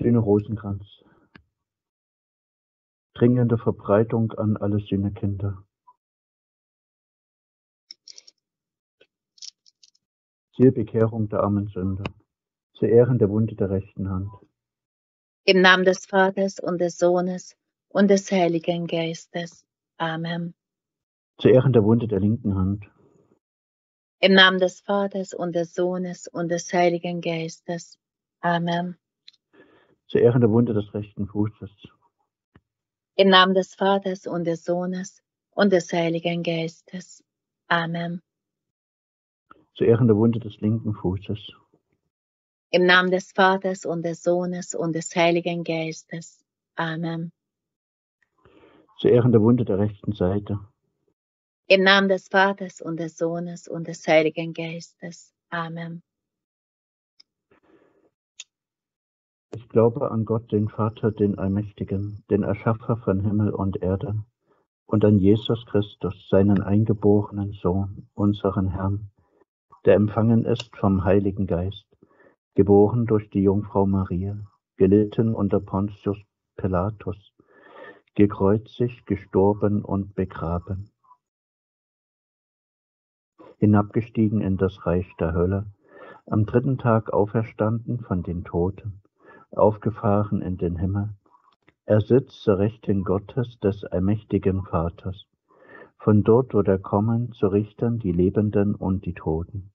Dünne Rosenkranz. Dringende Verbreitung an alle Sühnekinder. Zielbekehrung der armen Sünder. Zu Ehren der Wunde der rechten Hand. Im Namen des Vaters und des Sohnes und des Heiligen Geistes. Amen. Zu Ehren der Wunde der linken Hand. Im Namen des Vaters und des Sohnes und des Heiligen Geistes. Amen. Zu Ehren der Wunde des rechten Fußes. Im Namen des Vaters und des Sohnes und des Heiligen Geistes. Amen. Zu Ehren der Wunde des linken Fußes. Im Namen des Vaters und des Sohnes und des Heiligen Geistes. Amen. Zu Ehren der Wunde der rechten Seite. Im Namen des Vaters und des Sohnes und des Heiligen Geistes. Amen. Ich glaube an Gott, den Vater, den Allmächtigen, den Erschaffer von Himmel und Erde, und an Jesus Christus, seinen eingeborenen Sohn, unseren Herrn, der empfangen ist vom Heiligen Geist, geboren durch die Jungfrau Maria, gelitten unter Pontius Pilatus, gekreuzigt, gestorben und begraben, hinabgestiegen in das Reich der Hölle, am dritten Tag auferstanden von den Toten, aufgefahren in den Himmel. Er sitzt zur Rechten Gottes des allmächtigen Vaters. Von dort wird er kommen, zu richten die Lebenden und die Toten.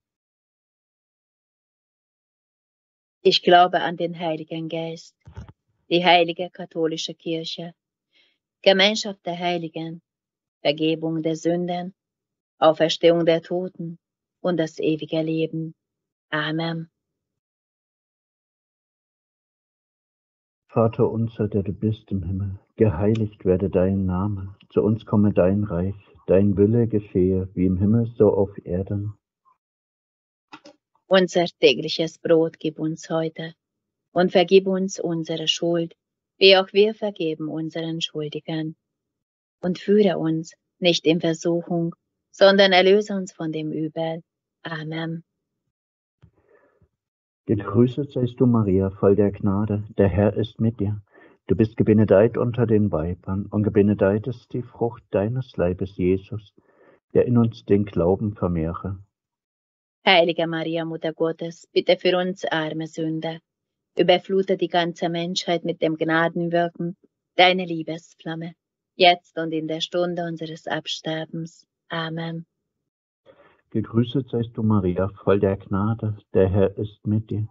Ich glaube an den Heiligen Geist, die heilige katholische Kirche, Gemeinschaft der Heiligen, Vergebung der Sünden, Auferstehung der Toten und das ewige Leben. Amen. Vater unser, der du bist im Himmel, geheiligt werde dein Name, zu uns komme dein Reich, dein Wille geschehe, wie im Himmel so auf Erden. Unser tägliches Brot gib uns heute und vergib uns unsere Schuld, wie auch wir vergeben unseren Schuldigern. Und führe uns nicht in Versuchung, sondern erlöse uns von dem Übel. Amen. Gegrüßet seist du, Maria, voll der Gnade, der Herr ist mit dir. Du bist gebenedeit unter den Weibern und gebenedeit ist die Frucht deines Leibes, Jesus, der in uns den Glauben vermehre. Heilige Maria, Mutter Gottes, bitte für uns arme Sünder, überflute die ganze Menschheit mit dem Gnadenwirken, deine Liebesflamme, jetzt und in der Stunde unseres Absterbens. Amen. Gegrüßet seist du, Maria, voll der Gnade, der Herr ist mit dir.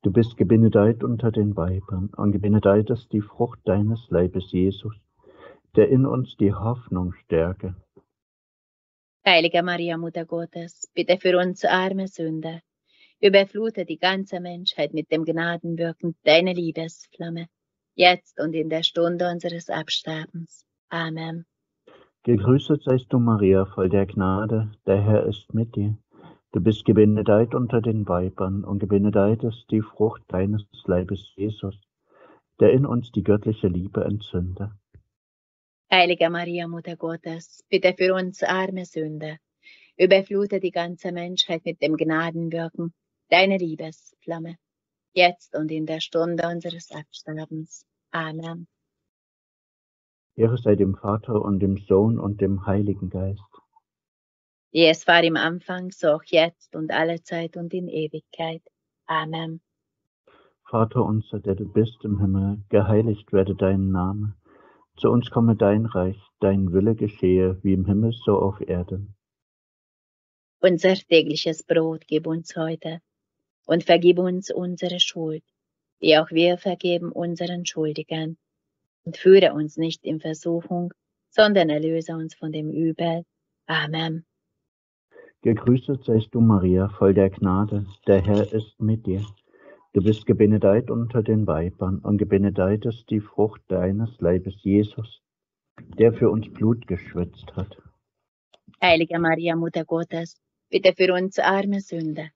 Du bist gebenedeit unter den Weibern, und gebenedeit ist die Frucht deines Leibes, Jesus, der in uns die Hoffnung stärke. Heilige Maria, Mutter Gottes, bitte für uns arme Sünder, überflute die ganze Menschheit mit dem Gnadenwirken deiner Liebesflamme, jetzt und in der Stunde unseres Absterbens. Amen. Gegrüßet seist du, Maria, voll der Gnade, der Herr ist mit dir. Du bist gebenedeit unter den Weibern, und gebenedeit ist die Frucht deines Leibes, Jesus, der in uns die göttliche Liebe entzünde. Heilige Maria, Mutter Gottes, bitte für uns arme Sünder, überflute die ganze Menschheit mit dem Gnadenwirken deiner Liebesflamme, jetzt und in der Stunde unseres Absterbens. Amen. Ehre sei dem Vater und dem Sohn und dem Heiligen Geist. Wie es war im Anfang, so auch jetzt und alle Zeit und in Ewigkeit. Amen. Vater unser, der du bist im Himmel, geheiligt werde dein Name. Zu uns komme dein Reich, dein Wille geschehe, wie im Himmel so auf Erden. Unser tägliches Brot gib uns heute und vergib uns unsere Schuld, wie auch wir vergeben unseren Schuldigern und führe uns nicht in Versuchung, sondern erlöse uns von dem Übel. Amen. Gegrüßet seist du, Maria, voll der Gnade, der Herr ist mit dir. Du bist gebenedeit unter den Weibern und gebenedeit ist die Frucht deines Leibes, Jesus, der für uns Blut geschwitzt hat. Heilige Maria, Mutter Gottes, bitte für uns arme Sünder,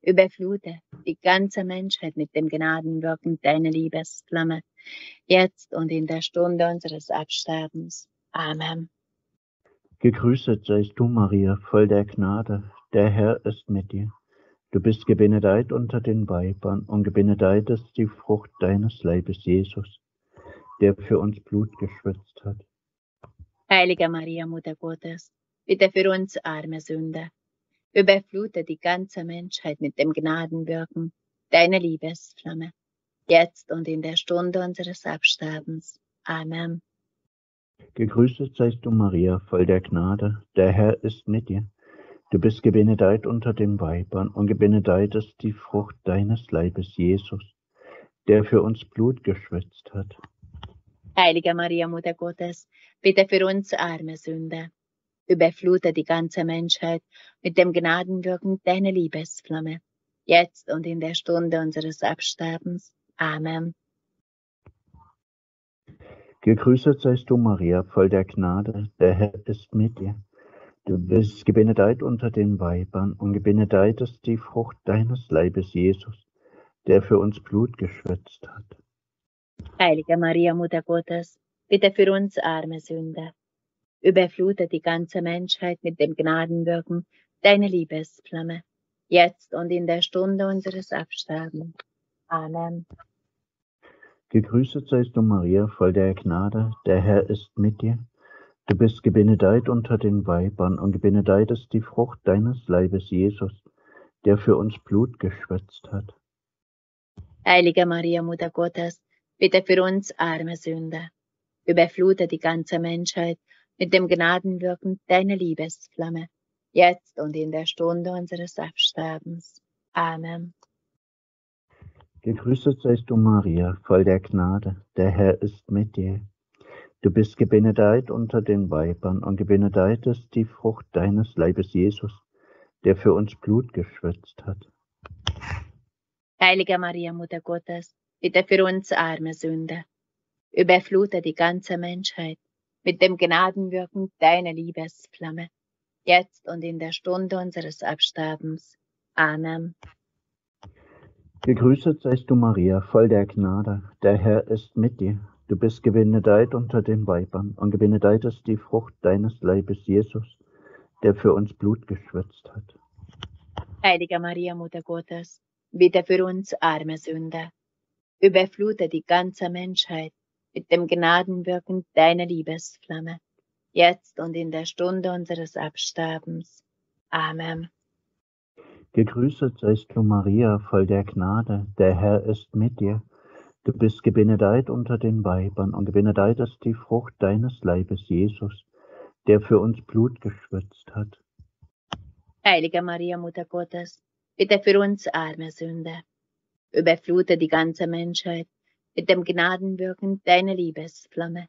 überflute die ganze Menschheit mit dem Gnadenwirken deiner Liebesflamme, jetzt und in der Stunde unseres Absterbens. Amen. Gegrüßet seist du, Maria, voll der Gnade, der Herr ist mit dir. Du bist gebenedeit unter den Weibern und gebenedeit ist die Frucht deines Leibes, Jesus, der für uns Blut geschwitzt hat. Heilige Maria, Mutter Gottes, bitte für uns arme Sünder. Überflute die ganze Menschheit mit dem Gnadenwirken deiner Liebesflamme, jetzt und in der Stunde unseres Absterbens. Amen. Gegrüßet seist du, Maria, voll der Gnade, der Herr ist mit dir. Du bist gebenedeit unter den Weibern und gebenedeit ist die Frucht deines Leibes, Jesus, der für uns Blut geschwitzt hat. Heilige Maria, Mutter Gottes, bitte für uns arme Sünder. Überflute die ganze Menschheit mit dem Gnadenwirken deiner Liebesflamme, jetzt und in der Stunde unseres Absterbens. Amen. Gegrüßet seist du, Maria, voll der Gnade, der Herr ist mit dir. Du bist gebenedeit unter den Weibern und gebenedeit ist die Frucht deines Leibes, Jesus, der für uns Blut geschwitzt hat. Heilige Maria, Mutter Gottes, bitte für uns arme Sünder. Überflute die ganze Menschheit mit dem Gnadenwirken deiner Liebesflamme, jetzt und in der Stunde unseres Absterbens. Amen. Gegrüßet seist du, Maria, voll der Gnade, der Herr ist mit dir. Du bist gebenedeit unter den Weibern und gebenedeit ist die Frucht deines Leibes, Jesus, der für uns Blut geschwitzt hat. Heilige Maria, Mutter Gottes, bitte für uns arme Sünder. Überflute die ganze Menschheit mit dem Gnadenwirken deiner Liebesflamme, jetzt und in der Stunde unseres Absterbens. Amen. Gegrüßet seist du, Maria, voll der Gnade, der Herr ist mit dir. Du bist gebenedeit unter den Weibern und gebenedeit ist die Frucht deines Leibes, Jesus, der für uns Blut geschwitzt hat. Heilige Maria, Mutter Gottes, bitte für uns arme Sünder. Überflute die ganze Menschheit mit dem Gnadenwirken deiner Liebesflamme, jetzt und in der Stunde unseres Absterbens. Amen. Gegrüßet seist du, Maria, voll der Gnade, der Herr ist mit dir. Du bist gebenedeit unter den Weibern und gebenedeit ist die Frucht deines Leibes, Jesus, der für uns Blut geschwitzt hat. Heilige Maria, Mutter Gottes, bitte für uns arme Sünder. Überflute die ganze Menschheit mit dem Gnadenwirken deiner Liebesflamme, jetzt und in der Stunde unseres Absterbens. Amen. Gegrüßet seist du, Maria, voll der Gnade, der Herr ist mit dir. Du bist gebenedeit unter den Weibern und gebenedeit ist die Frucht deines Leibes, Jesus, der für uns Blut geschwitzt hat. Heilige Maria, Mutter Gottes, bitte für uns arme Sünder. Überflute die ganze Menschheit mit dem Gnadenwirken deiner Liebesflamme,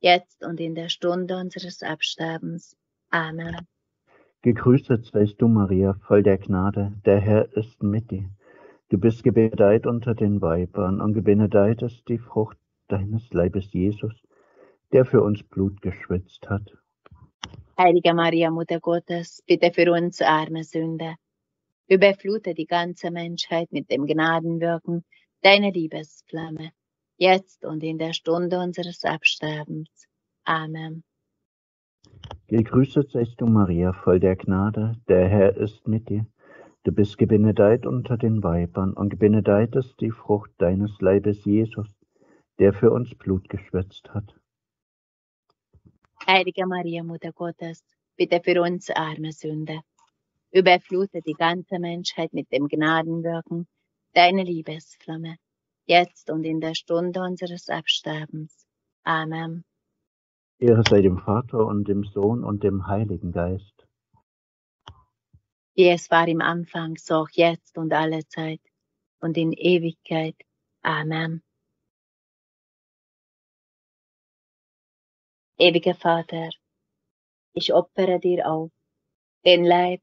jetzt und in der Stunde unseres Absterbens. Amen. Gegrüßet seist du, Maria, voll der Gnade, der Herr ist mit dir. Du bist gebenedeit unter den Weibern und gebenedeit ist die Frucht deines Leibes, Jesus, der für uns Blut geschwitzt hat. Heilige Maria, Mutter Gottes, bitte für uns arme Sünder. Überflute die ganze Menschheit mit dem Gnadenwirken deiner Liebesflamme, jetzt und in der Stunde unseres Absterbens. Amen. Gegrüßet seist du, Maria, voll der Gnade, der Herr ist mit dir. Du bist gebenedeit unter den Weibern und gebenedeit ist die Frucht deines Leibes, Jesus, der für uns Blut geschwitzt hat. Heilige Maria, Mutter Gottes, bitte für uns arme Sünder. Überflute die ganze Menschheit mit dem Gnadenwirken deiner Liebesflamme, jetzt und in der Stunde unseres Absterbens. Amen. Ehre sei dem Vater und dem Sohn und dem Heiligen Geist wie es war im Anfang, so auch jetzt und alle Zeit und in Ewigkeit. Amen. Ewiger Vater, ich opfere dir auf den Leib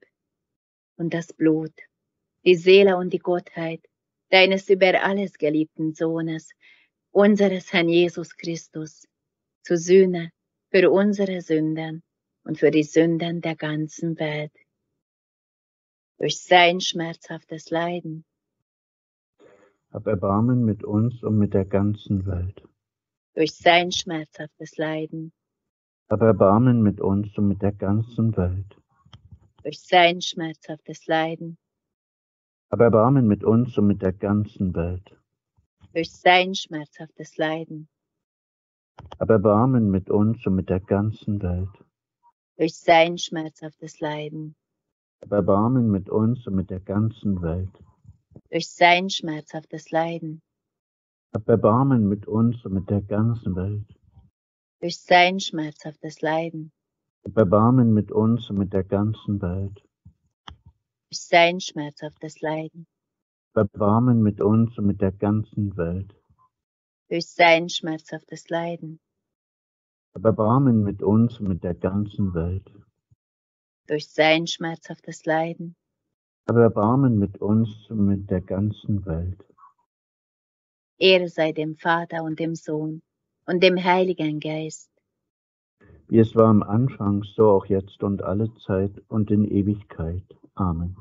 und das Blut, die Seele und die Gottheit deines über alles geliebten Sohnes, unseres Herrn Jesus Christus, zu Sühne für unsere Sünden und für die Sünden der ganzen Welt durch sein schmerzhaftes Leiden. Hab Erbarmen mit uns und mit der ganzen Welt. Durch sein schmerzhaftes Leiden. Hab Erbarmen mit uns und mit der ganzen Welt. Durch sein schmerzhaftes Leiden. Hab Erbarmen mit uns und mit der ganzen Welt. Durch sein schmerzhaftes Leiden. Hab Erbarmen mit uns und mit der ganzen Welt. Durch sein schmerzhaftes Leiden. Hab Erbarmen mit uns und mit der ganzen Welt. Durch sein schmerzhaftes Leiden. Hab Erbarmen mit uns und mit der ganzen Welt. Durch sein schmerzhaftes Leiden. Hab Erbarmen mit uns und mit der ganzen Welt. Durch sein schmerzhaftes Leiden. Hab Erbarmen mit uns und mit der ganzen Welt. Durch sein schmerzhaftes Leiden. Hab Erbarmen mit uns und mit der ganzen Welt. Durch sein schmerzhaftes Leiden. Hab Erbarmen mit uns und mit der ganzen Welt. Ehre sei dem Vater und dem Sohn und dem Heiligen Geist. Wie es war am Anfang, so auch jetzt und alle Zeit und in Ewigkeit. Amen.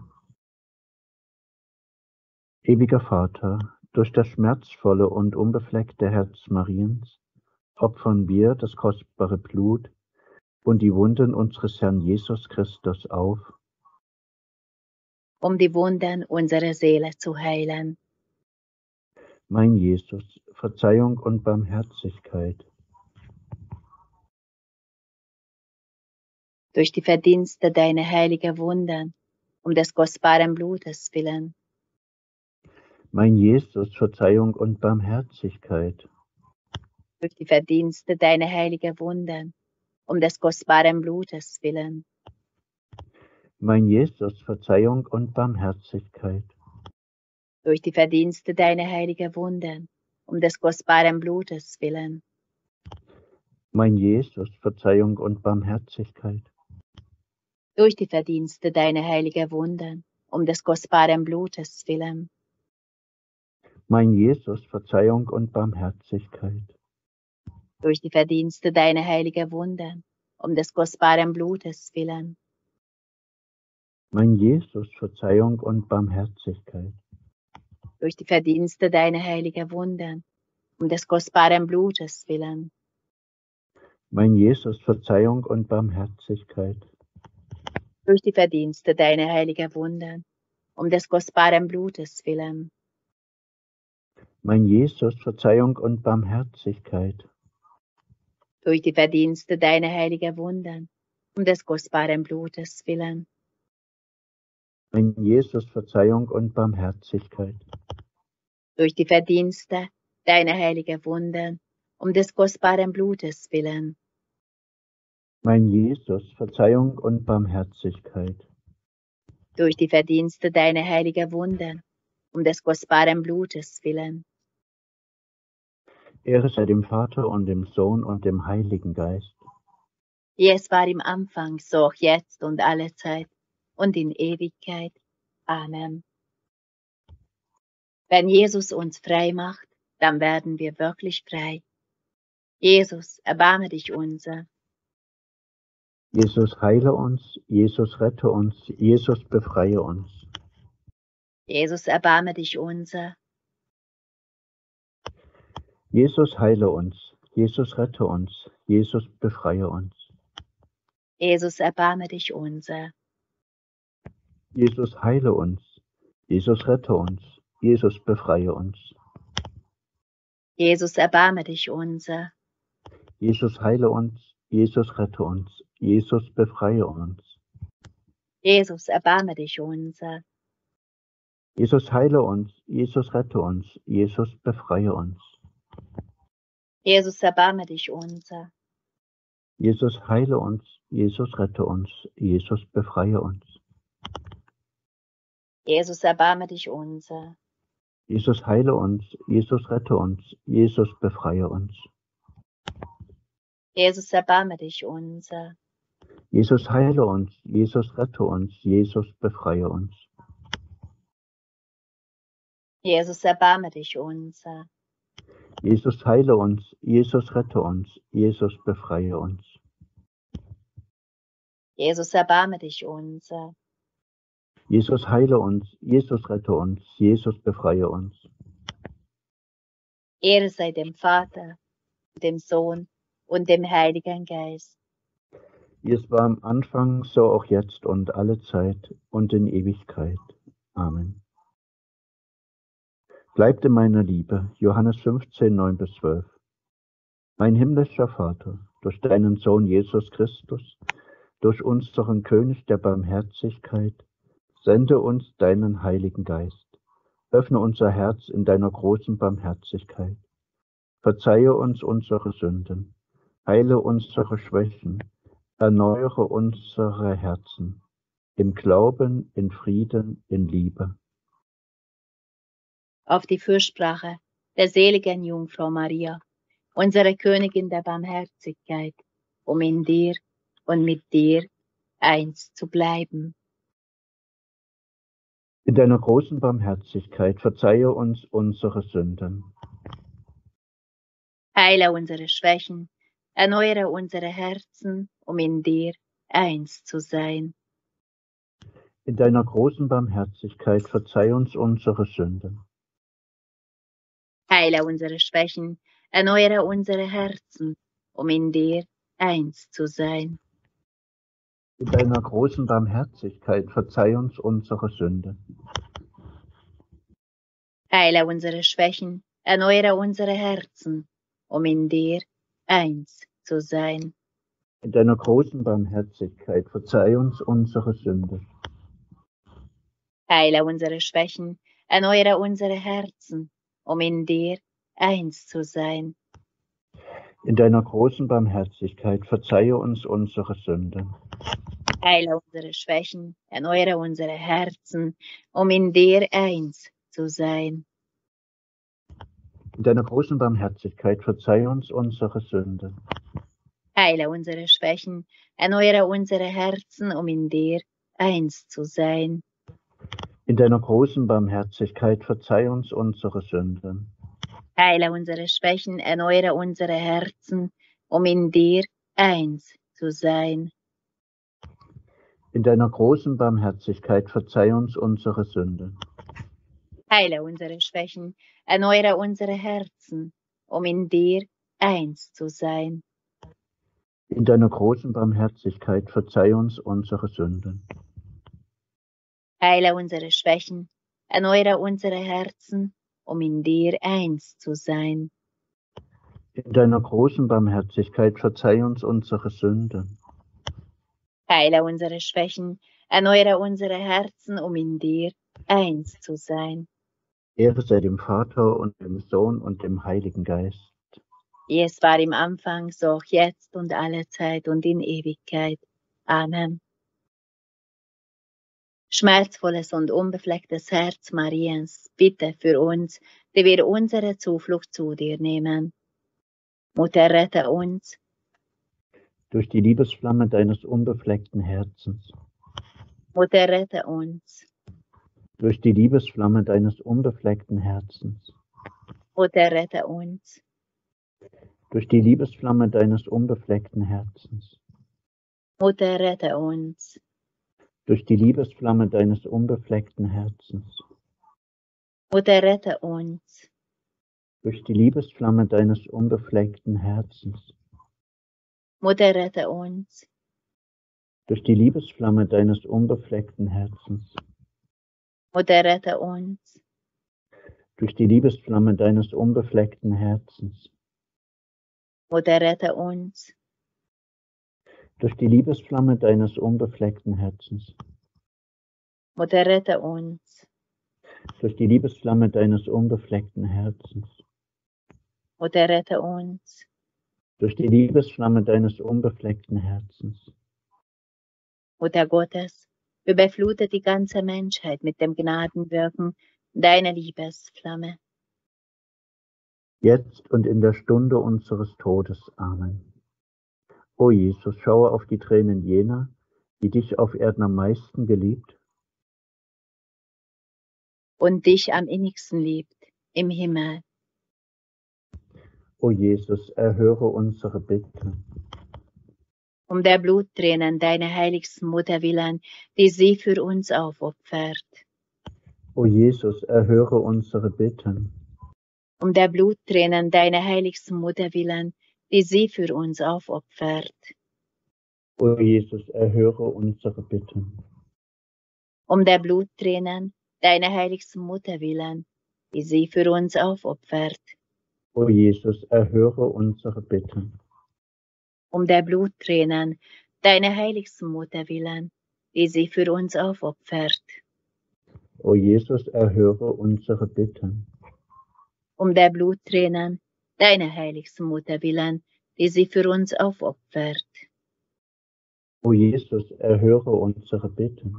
Ewiger Vater, durch das schmerzvolle und unbefleckte Herz Mariens opfern wir das kostbare Blut und die Wunden unseres Herrn Jesus Christus auf, um die Wunden unserer Seele zu heilen. mein Jesus, Verzeihung und Barmherzigkeit. durch die Verdienste deiner heiligen Wunden, um des kostbaren Blutes willen, Mein Jesus, Verzeihung und Barmherzigkeit. durch die Verdienste deiner heiligen Wunden, um des kostbaren Blutes willen, Mein Jesus, Verzeihung und Barmherzigkeit. durch die Verdienste deiner heiligen Wunden, um des kostbaren Blutes willen, Mein Jesus, Verzeihung und Barmherzigkeit. durch die Verdienste deiner heiligen Wunden, um des kostbaren Blutes willen, Mein Jesus, Verzeihung und Barmherzigkeit. durch die Verdienste deiner heiligen Wunden, um des kostbaren Blutes willen, Mein Jesus, Verzeihung und Barmherzigkeit. durch die Verdienste deiner heiligen Wunden, um des kostbaren Blutes willen, Mein Jesus, Verzeihung und Barmherzigkeit. durch die Verdienste deiner heiligen Wunden, um des kostbaren Blutes willen, Mein Jesus, Verzeihung und Barmherzigkeit. durch die Verdienste deiner heiligen Wunden, um des kostbaren Blutes willen, Mein Jesus, Verzeihung und Barmherzigkeit. durch die Verdienste deiner heiligen Wunden, um des kostbaren Blutes willen, Mein Jesus, Verzeihung und Barmherzigkeit. durch die Verdienste deiner heiligen Wunden, um des kostbaren Blutes willen, Ehre sei dem Vater und dem Sohn und dem Heiligen Geist. wie es war im Anfang, so auch jetzt und alle Zeit und in Ewigkeit. Amen. Wenn Jesus uns frei macht, dann werden wir wirklich frei. Jesus, erbarme dich unser. Jesus heile uns, Jesus rette uns, Jesus befreie uns. Jesus, erbarme dich unser. Jesus heile uns, Jesus rette uns, Jesus befreie uns. Jesus, erbarme dich unser. Jesus heile uns, Jesus rette uns, Jesus befreie uns. Jesus, erbarme dich unser. Jesus heile uns, Jesus rette uns, Jesus befreie uns. Jesus, erbarme dich unser. Jesus heile uns, Jesus rette uns, Jesus befreie uns. Jesus, erbarme dich unser. Jesus heile uns, Jesus rette uns, Jesus befreie uns. Jesus, erbarme dich unser. Jesus heile uns, Jesus rette uns, Jesus befreie uns. Jesus, erbarme dich unser. Jesus heile uns, Jesus rette uns, Jesus befreie uns. Jesus, erbarme dich unser. Jesus heile uns, Jesus rette uns, Jesus befreie uns. Jesus, erbarme dich unser. Jesus heile uns, Jesus rette uns, Jesus befreie uns. Ehre sei dem Vater, dem Sohn und dem Heiligen Geist. Wie es war am Anfang, so auch jetzt und alle Zeit und in Ewigkeit. Amen. Bleibt in meiner Liebe. Johannes 15, 9 bis 12. Mein himmlischer Vater, durch deinen Sohn Jesus Christus, durch unseren König der Barmherzigkeit, sende uns deinen Heiligen Geist. Öffne unser Herz in deiner großen Barmherzigkeit. Verzeihe uns unsere Sünden. Heile unsere Schwächen. Erneuere unsere Herzen. Im Glauben, in Frieden, in Liebe. Auf die Fürsprache der seligen Jungfrau Maria unsere Königin der Barmherzigkeit, um in dir und mit dir eins zu bleiben. In deiner großen Barmherzigkeit verzeihe uns unsere Sünden. Heile unsere Schwächen, erneuere unsere Herzen, um in dir eins zu sein. In deiner großen Barmherzigkeit verzeih uns unsere Sünden. Heile unsere Schwächen, erneuere unsere Herzen, um in dir eins zu sein. In deiner großen Barmherzigkeit verzeih uns unsere Sünden. Heile unsere Schwächen, erneuere unsere Herzen, um in dir eins zu sein. In deiner großen Barmherzigkeit verzeih uns unsere Sünden. Heile unsere Schwächen, erneuere unsere Herzen, um in dir eins zu sein. In deiner großen Barmherzigkeit verzeihe uns unsere Sünden. Heile unsere Schwächen, erneuere unsere Herzen, um in dir eins zu sein. In deiner großen Barmherzigkeit verzeihe uns unsere Sünden. Heile unsere Schwächen, erneuere unsere Herzen, um in dir eins zu sein. In deiner großen Barmherzigkeit verzeih uns unsere Sünden. Heile unsere Schwächen, erneuere unsere Herzen, um in dir eins zu sein. In deiner großen Barmherzigkeit verzeih uns unsere Sünden. Heile unsere Schwächen, erneuere unsere Herzen, um in dir eins zu sein. In deiner großen Barmherzigkeit verzeih uns unsere Sünden. Heile unsere Schwächen, erneuere unsere Herzen, um in dir eins zu sein. In deiner großen Barmherzigkeit verzeih uns unsere Sünden. Heile unsere Schwächen, erneuere unsere Herzen, um in dir eins zu sein. Ehre sei dem Vater und dem Sohn und dem Heiligen Geist. Wie es war im Anfang, so auch jetzt und alle Zeit und in Ewigkeit. Amen. Schmerzvolles und unbeflecktes Herz Mariens, bitte für uns, die wir unsere Zuflucht zu dir nehmen. Mutter, rette uns. Durch die Liebesflamme deines unbefleckten Herzens. Mutter, rette uns. Durch die Liebesflamme deines unbefleckten Herzens. Mutter, rette uns. Durch die Liebesflamme deines unbefleckten Herzens. Mutter, rette uns durch die Liebesflamme deines unbefleckten Herzens. Mutter, rette uns. Durch die Liebesflamme deines unbefleckten Herzens. Mutter, rette uns. Durch die Liebesflamme deines unbefleckten Herzens. Mutter, rette uns. Durch die Liebesflamme deines unbefleckten Herzens. Mutter, rette uns durch die Liebesflamme deines unbefleckten Herzens. Mutter, rette uns. Durch die Liebesflamme deines unbefleckten Herzens. Mutter, rette uns. Durch die Liebesflamme deines unbefleckten Herzens. Mutter Gottes, überflute die ganze Menschheit mit dem Gnadenwirken deiner Liebesflamme. Jetzt und in der Stunde unseres Todes. Amen. O Jesus, schaue auf die Tränen jener, die dich auf Erden am meisten geliebt und dich am innigsten liebt im Himmel. O Jesus, erhöre unsere Bitte. Um der Bluttränen deiner heiligsten Mutter willen, die sie für uns aufopfert. O Jesus, erhöre unsere Bitten. Um der Bluttränen deiner heiligsten Mutter willen, die sie für uns aufopfert. O Jesus, erhöre unsere Bitten. Um der Bluttränen deiner heiligsten Mutter willen, die sie für uns aufopfert. O Jesus, erhöre unsere Bitten. Um der Bluttränen deiner heiligsten Mutter willen, die sie für uns aufopfert. O Jesus, erhöre unsere Bitten. Um der Bluttränen deiner heiligsten Mutter willen, die sie für uns aufopfert. O Jesus, erhöre unsere Bitten.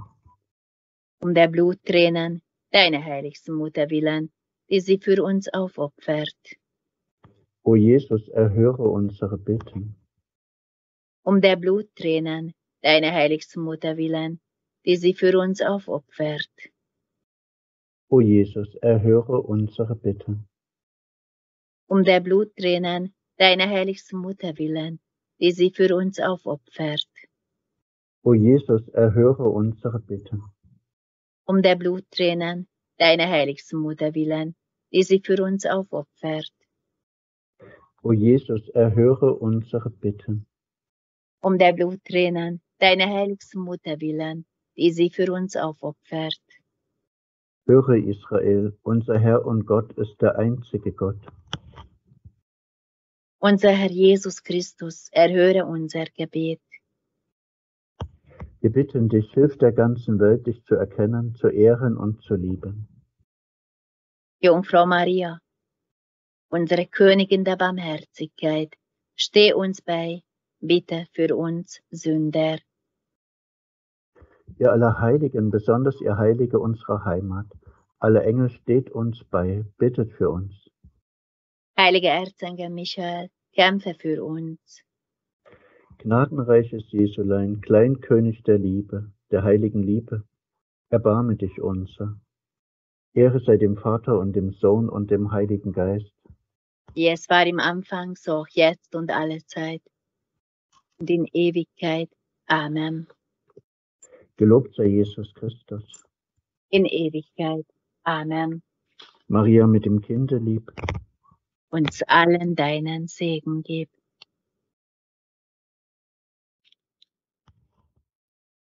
Um der Bluttränen deiner heiligsten Mutter willen, die sie für uns aufopfert. O Jesus, erhöre unsere Bitten. Um der Bluttränen deiner heiligsten Mutter willen, die sie für uns aufopfert. O Jesus, erhöre unsere Bitten. Um der Bluttränen deiner heiligsten Mutter willen, die sie für uns aufopfert. O Jesus, erhöre unsere Bitten. Um der Bluttränen deiner heiligsten Mutter willen, die sie für uns aufopfert. O Jesus, erhöre unsere Bitten. Um der Bluttränen deiner heiligsten Mutter willen, die sie für uns aufopfert. Höre Israel, unser Herr und Gott ist der einzige Gott. Unser Herr Jesus Christus, erhöre unser Gebet. Wir bitten dich, hilf der ganzen Welt, dich zu erkennen, zu ehren und zu lieben. Jungfrau Maria, unsere Königin der Barmherzigkeit, steh uns bei, bitte für uns Sünder. Ihr aller Heiligen, besonders ihr Heilige unserer Heimat, alle Engel steht uns bei, bittet für uns. Heiliger Erzengel Michael, kämpfe für uns. Gnadenreiches Jesulein, Kleinkönig der Liebe, der heiligen Liebe, erbarme dich unser. Ehre sei dem Vater und dem Sohn und dem Heiligen Geist. Wie es war im Anfang, so auch jetzt und alle Zeit und in Ewigkeit. Amen. Gelobt sei Jesus Christus. In Ewigkeit. Amen. Maria mit dem Kinde lieb. Uns allen deinen Segen gib.